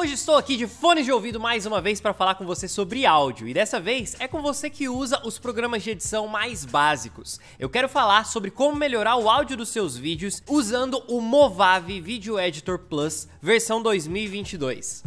Hoje estou aqui de fones de ouvido mais uma vez para falar com você sobre áudio e dessa vez é com você que usa os programas de edição mais básicos. Eu quero falar sobre como melhorar o áudio dos seus vídeos usando o Movavi Video Editor Plus versão 2022.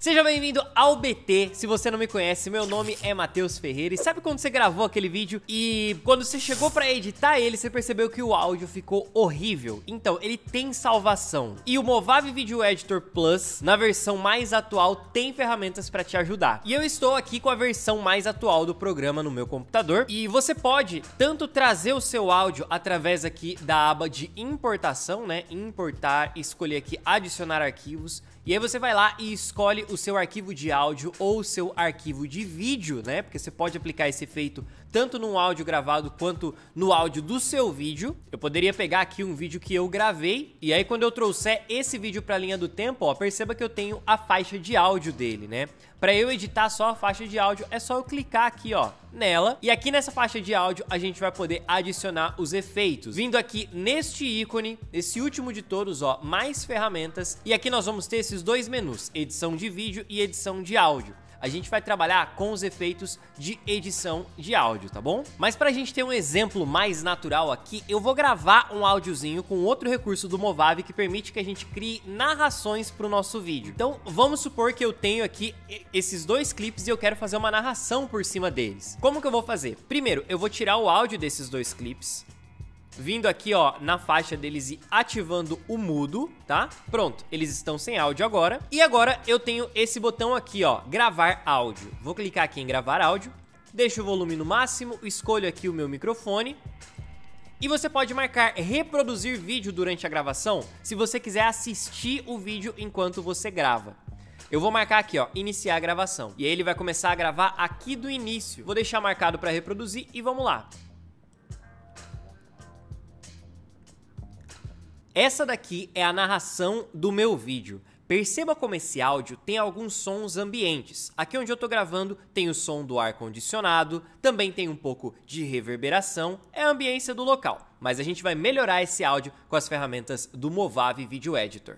Seja bem-vindo ao BT. Se você não me conhece, meu nome é Matheus Ferreira. E sabe quando você gravou aquele vídeo e quando você chegou para editar ele, você percebeu que o áudio ficou horrível? Então, ele tem salvação. E o Movavi Video Editor Plus, na versão mais atual, tem ferramentas para te ajudar. E eu estou aqui com a versão mais atual do programa no meu computador. E você pode tanto trazer o seu áudio através aqui da aba de importação, né? Importar, escolher aqui adicionar arquivos e aí você vai lá e escolhe o seu arquivo de áudio ou o seu arquivo de vídeo, né? Porque você pode aplicar esse efeito tanto no áudio gravado quanto no áudio do seu vídeo. Eu poderia pegar aqui um vídeo que eu gravei e aí quando eu trouxer esse vídeo para a linha do tempo, ó, perceba que eu tenho a faixa de áudio dele, né? Para eu editar só a faixa de áudio, é só eu clicar aqui, ó, nela. E aqui nessa faixa de áudio, a gente vai poder adicionar os efeitos. Vindo aqui neste ícone, esse último de todos, ó, mais ferramentas. E aqui nós vamos ter esses dois menus, edição de vídeo e edição de áudio a gente vai trabalhar com os efeitos de edição de áudio, tá bom? Mas pra gente ter um exemplo mais natural aqui, eu vou gravar um áudiozinho com outro recurso do Movavi que permite que a gente crie narrações pro nosso vídeo. Então, vamos supor que eu tenho aqui esses dois clipes e eu quero fazer uma narração por cima deles. Como que eu vou fazer? Primeiro, eu vou tirar o áudio desses dois clipes, vindo aqui, ó, na faixa deles e ativando o mudo, tá? Pronto, eles estão sem áudio agora. E agora eu tenho esse botão aqui, ó, gravar áudio. Vou clicar aqui em gravar áudio, deixo o volume no máximo, escolho aqui o meu microfone. E você pode marcar reproduzir vídeo durante a gravação, se você quiser assistir o vídeo enquanto você grava. Eu vou marcar aqui, ó, iniciar a gravação. E aí ele vai começar a gravar aqui do início. Vou deixar marcado para reproduzir e vamos lá. Essa daqui é a narração do meu vídeo. Perceba como esse áudio tem alguns sons ambientes. Aqui onde eu estou gravando tem o som do ar condicionado, também tem um pouco de reverberação, é a ambiência do local. Mas a gente vai melhorar esse áudio com as ferramentas do Movavi Video Editor.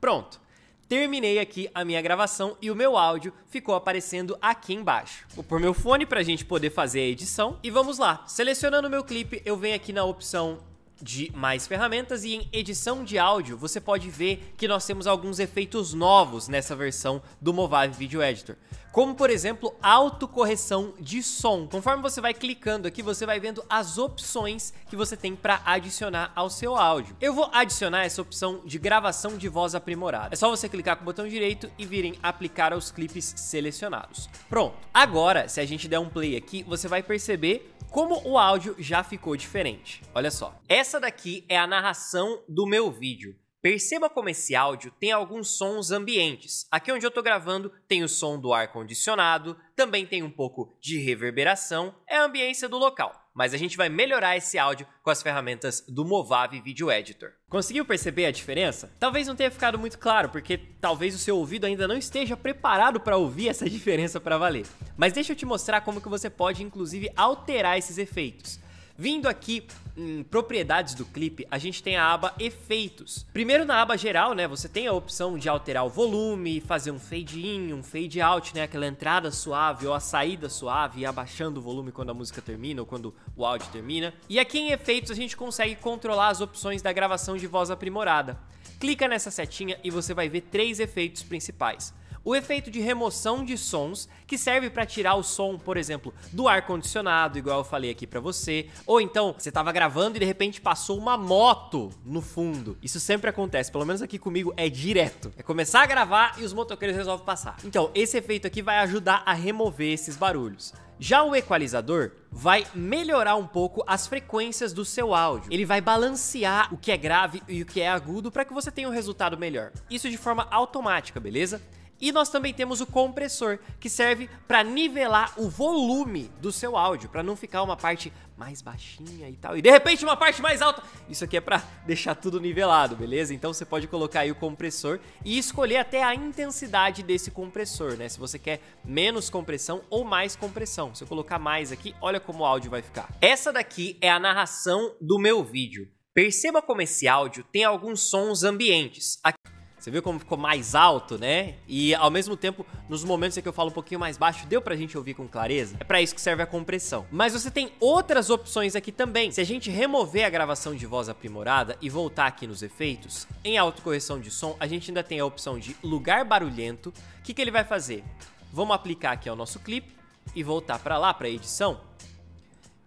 Pronto. Terminei aqui a minha gravação e o meu áudio ficou aparecendo aqui embaixo. Vou pôr meu fone para a gente poder fazer a edição e vamos lá. Selecionando o meu clipe, eu venho aqui na opção de mais ferramentas e em edição de áudio você pode ver que nós temos alguns efeitos novos nessa versão do Movavi Video Editor. Como por exemplo, autocorreção de som. Conforme você vai clicando aqui, você vai vendo as opções que você tem para adicionar ao seu áudio. Eu vou adicionar essa opção de gravação de voz aprimorada. É só você clicar com o botão direito e virem aplicar aos clipes selecionados. Pronto. Agora, se a gente der um play aqui, você vai perceber como o áudio já ficou diferente. Olha só. Essa daqui é a narração do meu vídeo. Perceba como esse áudio tem alguns sons ambientes. Aqui onde eu estou gravando tem o som do ar condicionado, também tem um pouco de reverberação, é a ambiência do local mas a gente vai melhorar esse áudio com as ferramentas do Movavi Video Editor. Conseguiu perceber a diferença? Talvez não tenha ficado muito claro, porque talvez o seu ouvido ainda não esteja preparado para ouvir essa diferença para valer. Mas deixa eu te mostrar como que você pode inclusive alterar esses efeitos. Vindo aqui em propriedades do clipe, a gente tem a aba efeitos. Primeiro na aba geral, né, você tem a opção de alterar o volume, fazer um fade in, um fade out, né, aquela entrada suave ou a saída suave abaixando o volume quando a música termina ou quando o áudio termina. E aqui em efeitos a gente consegue controlar as opções da gravação de voz aprimorada. Clica nessa setinha e você vai ver três efeitos principais o efeito de remoção de sons, que serve para tirar o som, por exemplo, do ar condicionado, igual eu falei aqui para você, ou então você estava gravando e de repente passou uma moto no fundo. Isso sempre acontece, pelo menos aqui comigo é direto. É começar a gravar e os motoqueiros resolvem passar. Então, esse efeito aqui vai ajudar a remover esses barulhos. Já o equalizador vai melhorar um pouco as frequências do seu áudio. Ele vai balancear o que é grave e o que é agudo para que você tenha um resultado melhor. Isso de forma automática, beleza? E nós também temos o compressor, que serve para nivelar o volume do seu áudio, para não ficar uma parte mais baixinha e tal, e de repente uma parte mais alta. Isso aqui é para deixar tudo nivelado, beleza? Então você pode colocar aí o compressor e escolher até a intensidade desse compressor, né? Se você quer menos compressão ou mais compressão. Se eu colocar mais aqui, olha como o áudio vai ficar. Essa daqui é a narração do meu vídeo. Perceba como esse áudio tem alguns sons ambientes. Aqui você viu como ficou mais alto, né? E ao mesmo tempo, nos momentos em que eu falo um pouquinho mais baixo, deu pra gente ouvir com clareza? É para isso que serve a compressão. Mas você tem outras opções aqui também. Se a gente remover a gravação de voz aprimorada e voltar aqui nos efeitos, em autocorreção de som, a gente ainda tem a opção de lugar barulhento. O que, que ele vai fazer? Vamos aplicar aqui ao nosso clipe e voltar para lá, para edição.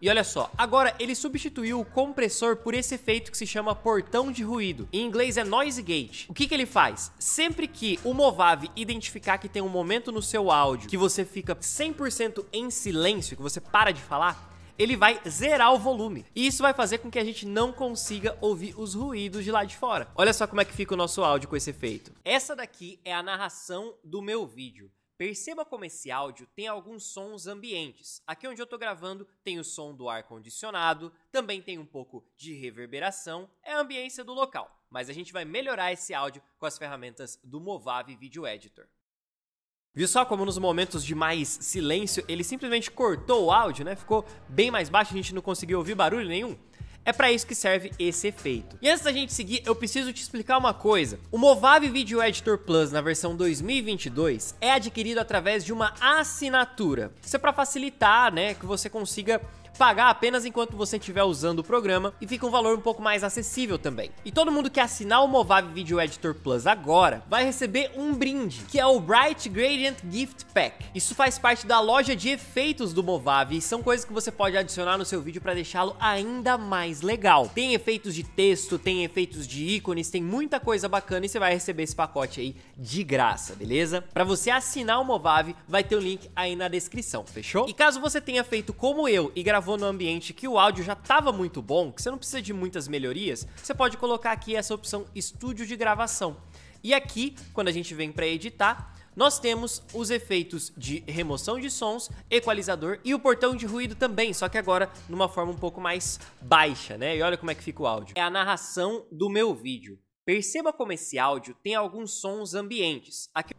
E olha só, agora ele substituiu o compressor por esse efeito que se chama portão de ruído. Em inglês é noise gate. O que, que ele faz? Sempre que o Movavi identificar que tem um momento no seu áudio que você fica 100% em silêncio, que você para de falar, ele vai zerar o volume. E isso vai fazer com que a gente não consiga ouvir os ruídos de lá de fora. Olha só como é que fica o nosso áudio com esse efeito. Essa daqui é a narração do meu vídeo. Perceba como esse áudio tem alguns sons ambientes. Aqui onde eu estou gravando tem o som do ar condicionado, também tem um pouco de reverberação, é a ambiência do local. Mas a gente vai melhorar esse áudio com as ferramentas do Movavi Video Editor. Viu só como nos momentos de mais silêncio ele simplesmente cortou o áudio, né? Ficou bem mais baixo, a gente não conseguiu ouvir barulho nenhum? É para isso que serve esse efeito. E antes da gente seguir, eu preciso te explicar uma coisa. O Movavi Video Editor Plus na versão 2022 é adquirido através de uma assinatura. Isso é para facilitar, né, que você consiga pagar apenas enquanto você estiver usando o programa e fica um valor um pouco mais acessível também. E todo mundo que assinar o Movavi Video Editor Plus agora vai receber um brinde, que é o Bright Gradient Gift Pack. Isso faz parte da loja de efeitos do Movavi e são coisas que você pode adicionar no seu vídeo para deixá-lo ainda mais legal. Tem efeitos de texto, tem efeitos de ícones, tem muita coisa bacana e você vai receber esse pacote aí de graça, beleza? Para você assinar o Movavi, vai ter o link aí na descrição, fechou? E caso você tenha feito como eu e gravado gravou no ambiente que o áudio já estava muito bom, que você não precisa de muitas melhorias, você pode colocar aqui essa opção estúdio de gravação. E aqui, quando a gente vem para editar, nós temos os efeitos de remoção de sons, equalizador e o portão de ruído também, só que agora numa forma um pouco mais baixa, né? E olha como é que fica o áudio. É a narração do meu vídeo. Perceba como esse áudio tem alguns sons ambientes. Aqui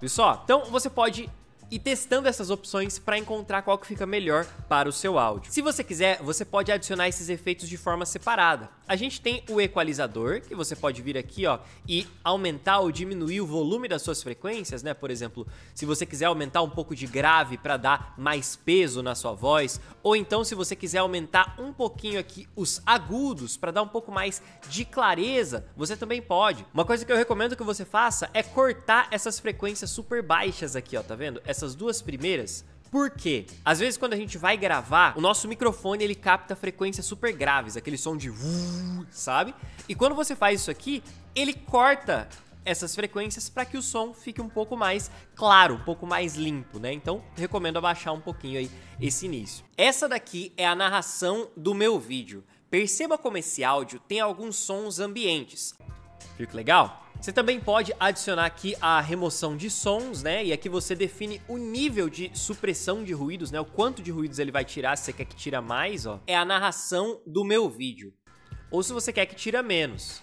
Viu só? Então você pode e testando essas opções para encontrar qual que fica melhor para o seu áudio. Se você quiser, você pode adicionar esses efeitos de forma separada. A gente tem o equalizador, que você pode vir aqui, ó, e aumentar ou diminuir o volume das suas frequências, né? Por exemplo, se você quiser aumentar um pouco de grave para dar mais peso na sua voz, ou então se você quiser aumentar um pouquinho aqui os agudos para dar um pouco mais de clareza, você também pode. Uma coisa que eu recomendo que você faça é cortar essas frequências super baixas aqui, ó, tá vendo? Essas duas primeiras, por quê? Às vezes quando a gente vai gravar, o nosso microfone ele capta frequências super graves, aquele som de sabe? E quando você faz isso aqui, ele corta essas frequências para que o som fique um pouco mais claro, um pouco mais limpo, né? Então, recomendo abaixar um pouquinho aí esse início. Essa daqui é a narração do meu vídeo. Perceba como esse áudio tem alguns sons ambientes. Que legal? Você também pode adicionar aqui a remoção de sons, né? E aqui você define o nível de supressão de ruídos, né? O quanto de ruídos ele vai tirar, se você quer que tira mais, ó. É a narração do meu vídeo. Ou se você quer que tira menos.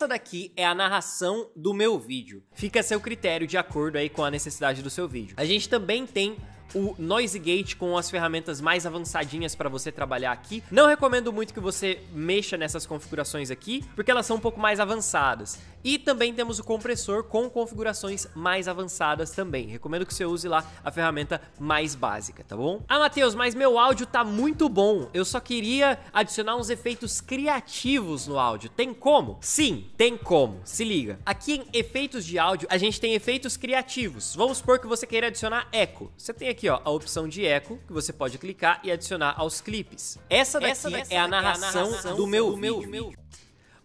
Essa daqui é a narração do meu vídeo. Fica a seu critério de acordo aí com a necessidade do seu vídeo. A gente também tem o Noise Gate com as ferramentas mais avançadinhas para você trabalhar aqui. Não recomendo muito que você mexa nessas configurações aqui, porque elas são um pouco mais avançadas. E também temos o compressor com configurações mais avançadas também. Recomendo que você use lá a ferramenta mais básica, tá bom? Ah, Matheus, mas meu áudio tá muito bom. Eu só queria adicionar uns efeitos criativos no áudio. Tem como? Sim, tem como. Se liga. Aqui em efeitos de áudio, a gente tem efeitos criativos. Vamos supor que você queira adicionar eco. Você tem aqui, ó, a opção de eco, que você pode clicar e adicionar aos clipes. Essa daqui, Essa daqui é, a narração, é a narração do, meu, do meu vídeo.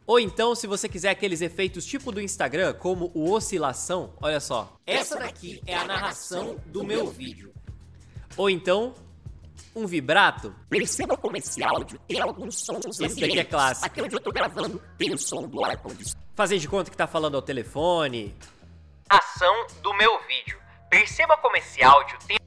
Ou então, se você quiser aqueles efeitos tipo do Instagram, como o oscilação, olha só. Essa daqui é a narração do meu vídeo. Ou então, um vibrato. Perceba como esse áudio tem alguns sons Esse daqui é clássico. Aqui onde eu tô gravando tem o som do ar. Fazer de conta que tá falando ao telefone. Ação do meu vídeo. Perceba como esse áudio tem...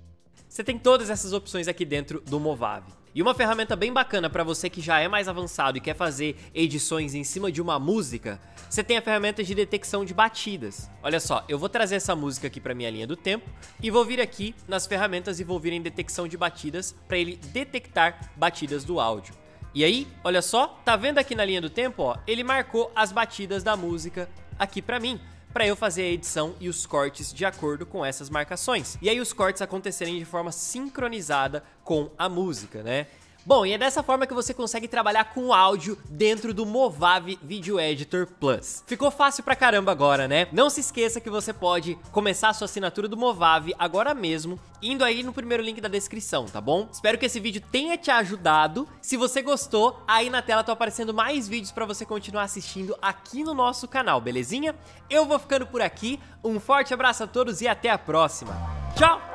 Você tem todas essas opções aqui dentro do Movavi. E uma ferramenta bem bacana para você que já é mais avançado e quer fazer edições em cima de uma música, você tem a ferramenta de detecção de batidas. Olha só, eu vou trazer essa música aqui para minha linha do tempo e vou vir aqui nas ferramentas e vou vir em detecção de batidas para ele detectar batidas do áudio. E aí, olha só, tá vendo aqui na linha do tempo, ó? Ele marcou as batidas da música aqui pra mim para eu fazer a edição e os cortes de acordo com essas marcações. E aí os cortes acontecerem de forma sincronizada com a música, né? Bom, e é dessa forma que você consegue trabalhar com áudio dentro do Movave Video Editor Plus. Ficou fácil pra caramba agora, né? Não se esqueça que você pode começar a sua assinatura do Movave agora mesmo, indo aí no primeiro link da descrição, tá bom? Espero que esse vídeo tenha te ajudado. Se você gostou, aí na tela estão aparecendo mais vídeos pra você continuar assistindo aqui no nosso canal, belezinha? Eu vou ficando por aqui, um forte abraço a todos e até a próxima. Tchau!